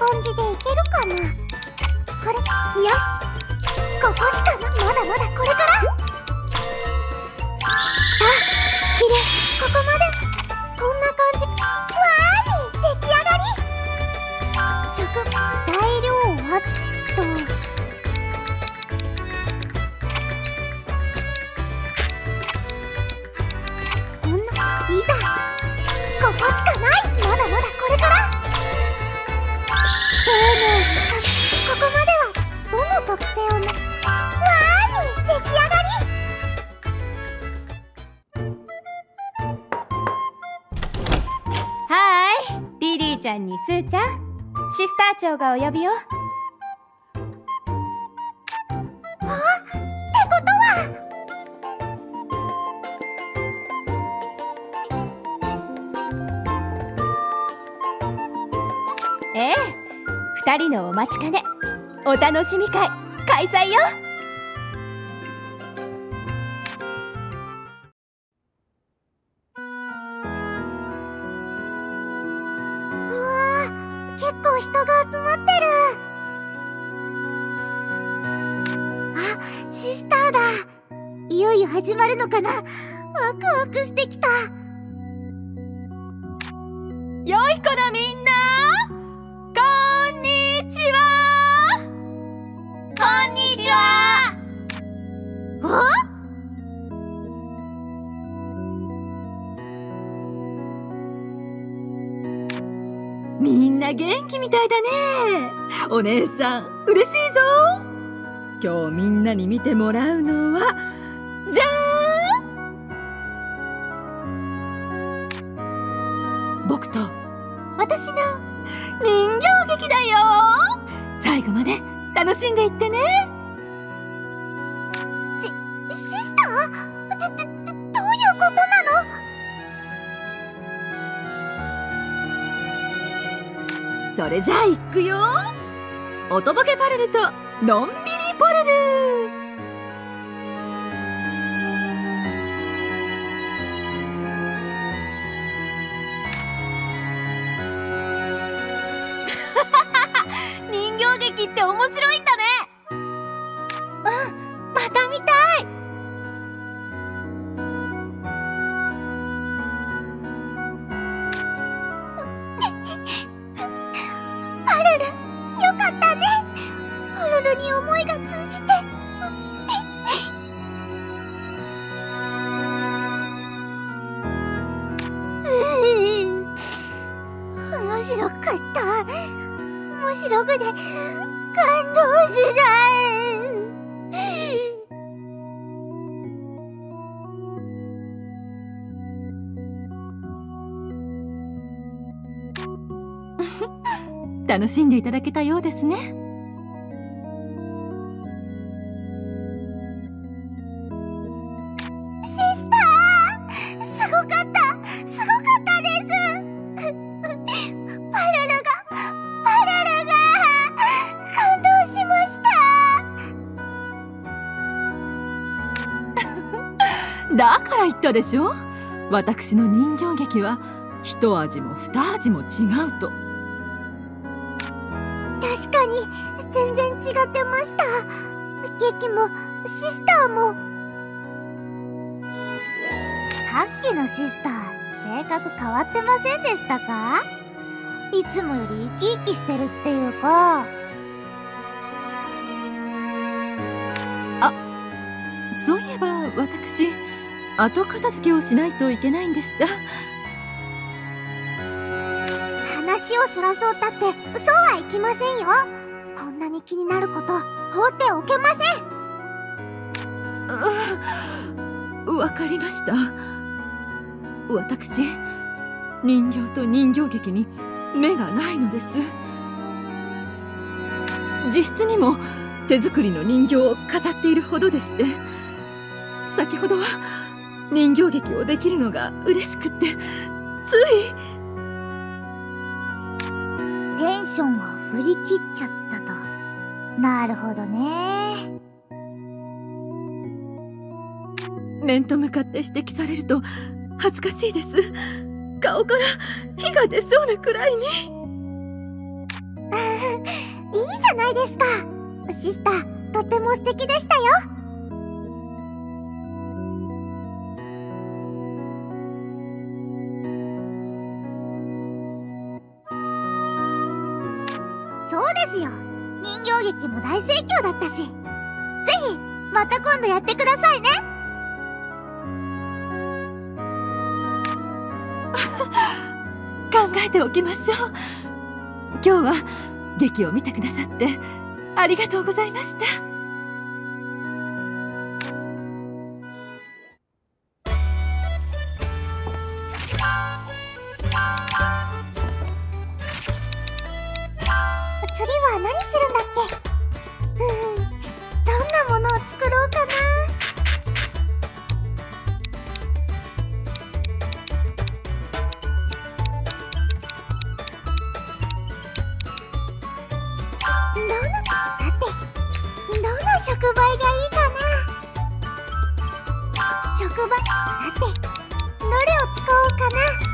感じでいけるかな？これよし。ここしかなまだまだこれから。ー長がお呼びよええ。二人のお待ちかね。お楽しみ会。開催よ。結構人が集まってる。あシスターだ。いよいよ始まるのかな。ワクワクしてきた。元気みたいだね。お姉さん嬉しいぞ。今日みんなに見てもらうのはじゃーん。僕と私の人形劇だよ。最後まで楽しんでいってね。それじゃあ行くよ。おとぼけパルルとのんびりパルル人形劇って面白いんだ面白くて感動しちゃえ楽しんでいただけたようですね。だから言ったでしょ？私の人形劇は一味も二味も違うと。確かに全然違ってました。劇もシスターも。さっきのシスター性格変わってませんでしたか？いつもより生き生きしてるっていうか。そういえば私後片付けをしないといけないんでした話をそらそうったってそうはいきませんよ。こんなに気になること放っておけません。わかりました。私人形と人形劇に目がないのです。自室にも手作りの人形を飾っているほどでして。先ほどは人形劇をできるのが嬉しくってつい。テンションを振り切っちゃったと。なるほどね。面と向かって指摘されると恥ずかしいです。顔から火が出そうなくらいに。ゃないですか。シスターとっても素敵でしたよ劇も大盛況だったしぜひまた今度やってくださいね。考えておきましょう。今日は劇を見てくださってありがとうございました。職場。さてどれを使おうかな？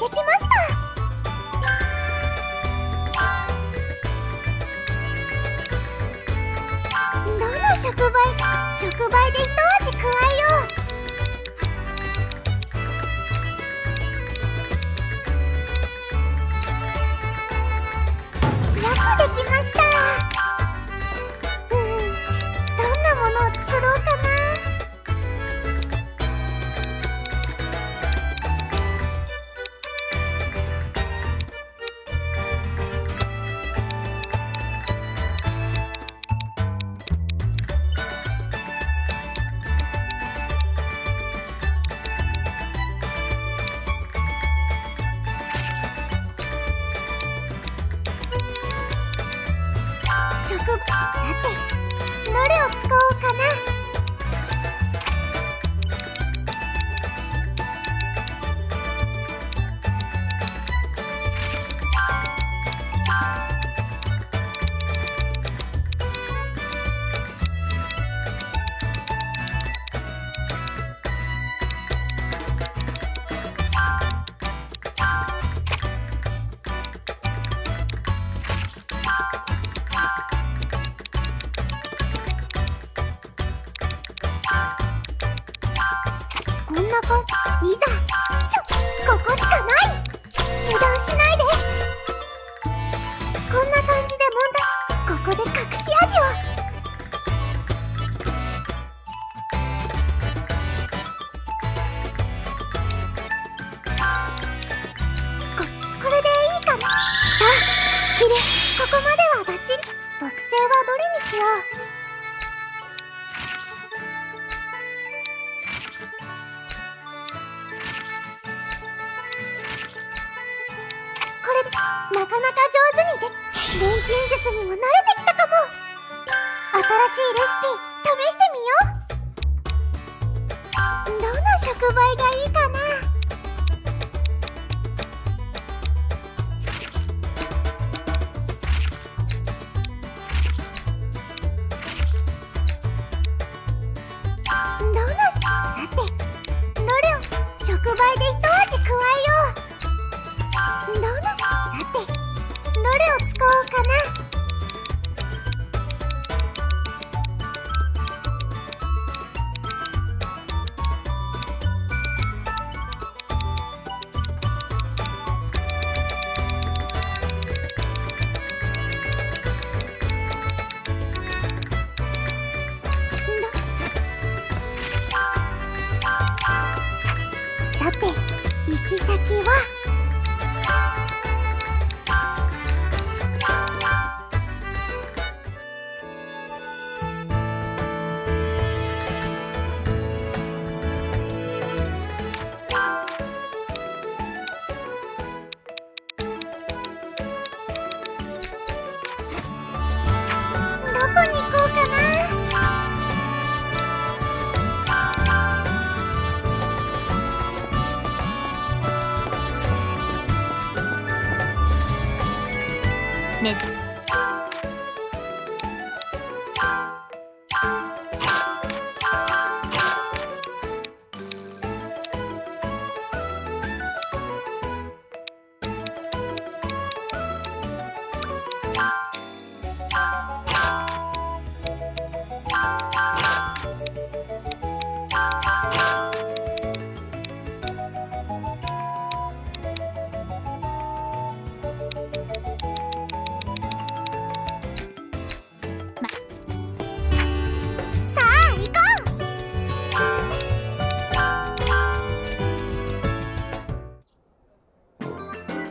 できました。どの触媒触媒で一100倍がいいかな。ね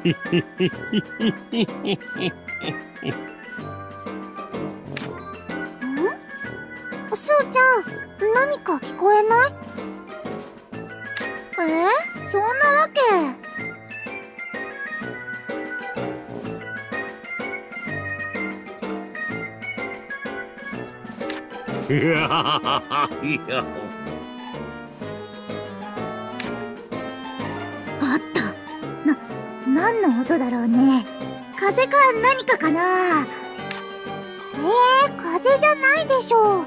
んしゅうちゃん何か聞こえない？えそんなわけ？あ 何の音だろうね。風か何かかな。えー、風じゃないでしょう。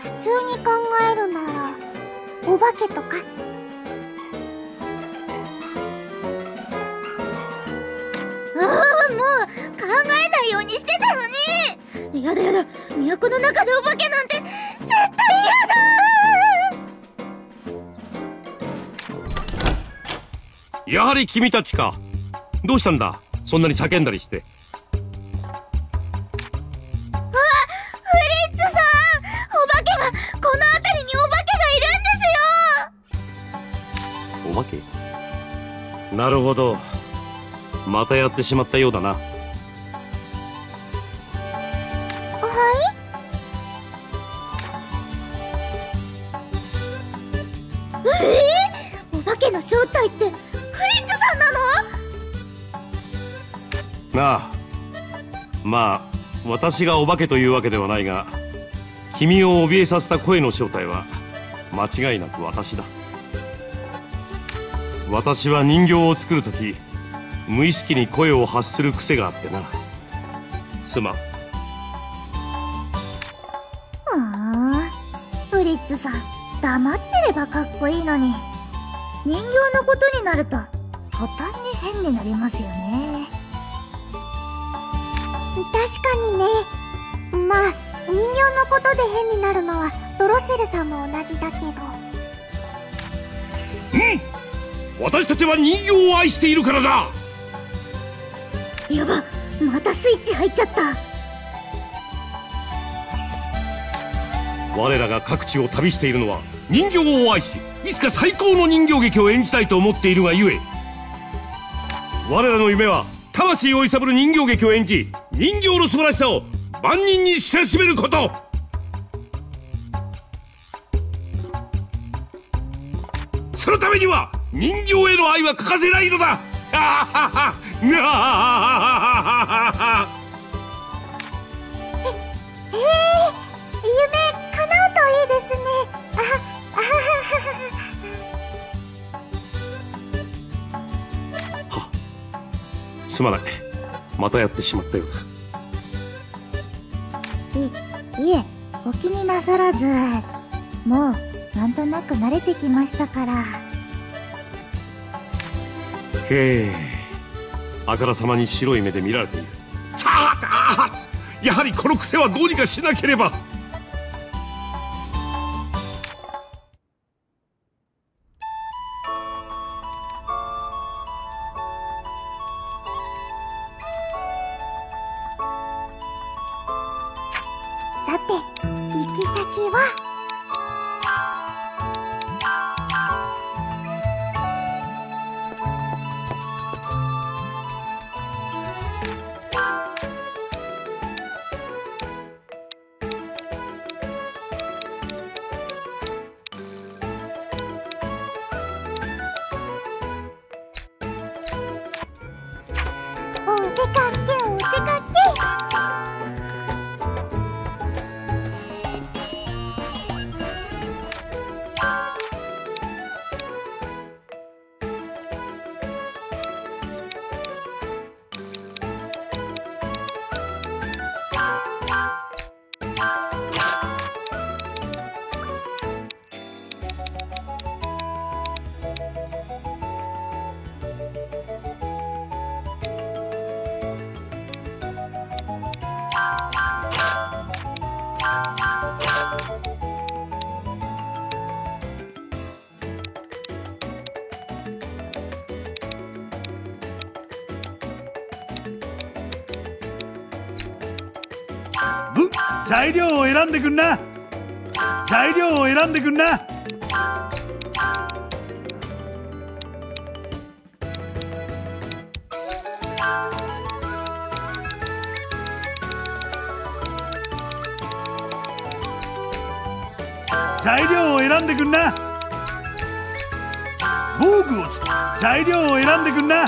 普通に考えるならお化けとか。ああもう考えないようにしてたのに。やだやだ都の中でお化けなんて絶対嫌だ。やはり君たちか。どうしたんだ?そんなに叫んだりして。フリッツさん。お化けがこの辺りにお化けがいるんですよ。お化け?なるほど。またやってしまったようだな私がお化けというわけではないが君を怯えさせた声の正体は間違いなく私だ。私は人形を作る時無意識に声を発する癖があってな。すまん。ああフリッツさん黙ってればかっこいいのに。人形のことになると途端に変になりますよね。確かにね。まあ人形のことで変になるのはドロッセルさんも同じだけど。私たちは人形を愛しているからだ。やばまたスイッチ入っちゃった。我らが各地を旅しているのは人形を愛しいつか最高の人形劇を演じたいと思っているがゆえ。我らの夢は魂を揺さぶる人形劇を演じ人形の素晴らしさを万人に知らしめること。そのためには人形への愛は欠かせないのだ。あははなあええ夢叶うといいですねああはすまないまたやってしまったようだ。いいえお気になさらずもうなんとなく慣れてきましたから。へえあからさまに白い目で見られている。さあやはりこの癖はどうにかしなければ行き先はぶ材料を選んでくんな。材料を選んでくんな。材料を選んでくんな。防具をつ材料を選んでくんな。